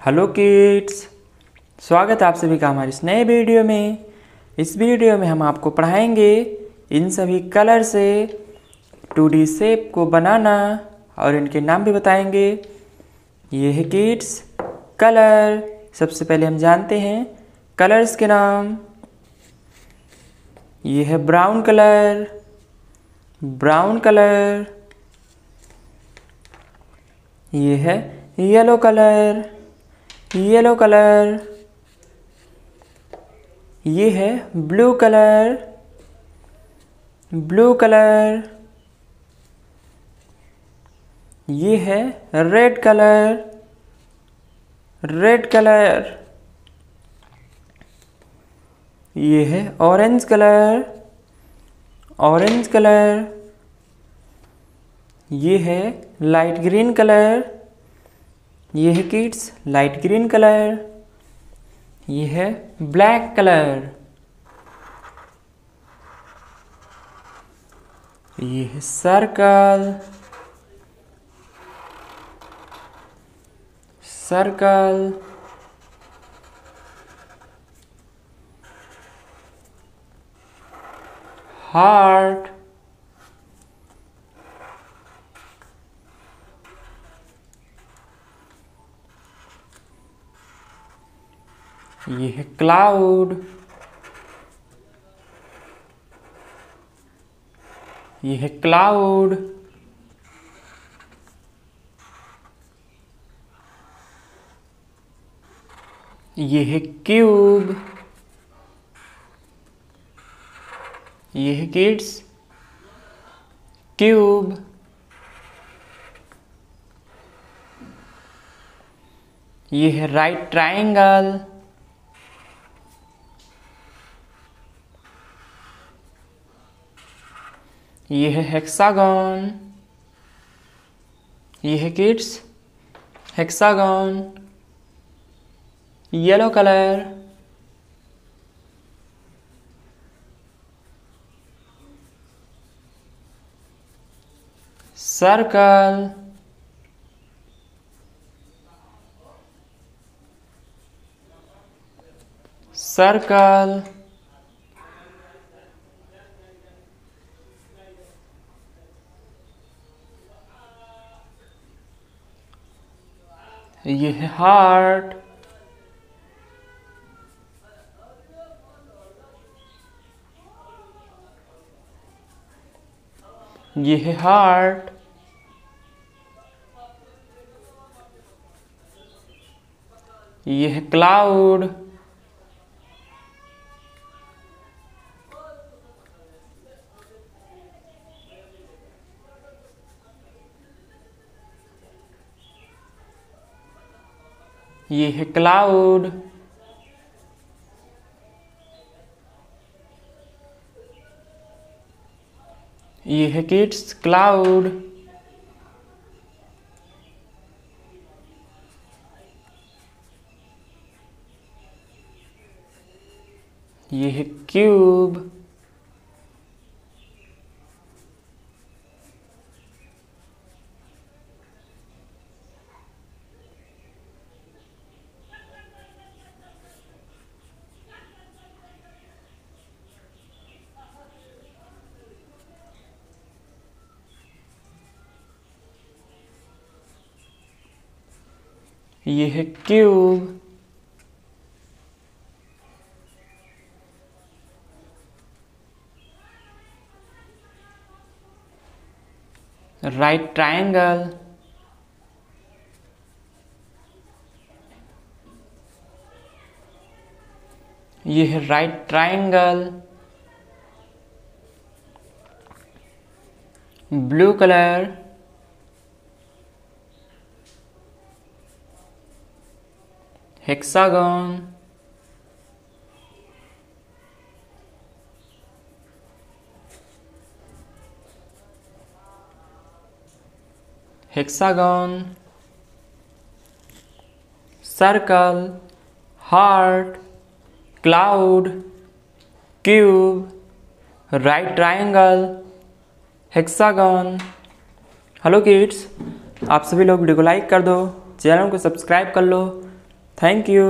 Hello kids स्वागत है आप सभी का हमारे इस नए वीडियो में। इस वीडियो में हम आपको पढ़ाएँगे इन सभी कलर से, टू डी सेप को बनाना और इनके नाम भी बताएँगे। ये है किड्स कलर। सबसे पहले हम जानते हैं कलर्स के नाम। ये है ब्राउन कलर। Brown colour. ये है येलो कलर। येलो कलर, ये है ब्लू कलर ब्लू कलर, ये है रेड कलर रेड कलर, ये है ऑरेंज कलर ऑरेंज कलर, ये है लाइट ग्रीन कलर। ये है किड्स लाइट ग्रीन कलर ये है ब्लैक कलर ये है सर्कल सर्कल हार्ट ये है क्लाउड ये है क्लाउड ये है क्यूब ये है किड्स क्यूब ये है राइट ट्रायंगल ये है हेक्सागन ये है kids hexagon yellow colour circle circle ये है हार्ट। ये है हार्ट। ये है क्लाउड। ये है क्लाउड ये है किड्स क्लाउड ये है क्यूब ये है क्यूब। राइट ट्रायंगल ये है right triangle blue colour hexagon hexagon circle heart cloud cube right triangle hexagon hello kids आप सभी लोग वीडियो को लाइक कर दो चैनल को सब्सक्राइब कर लो थैंक यू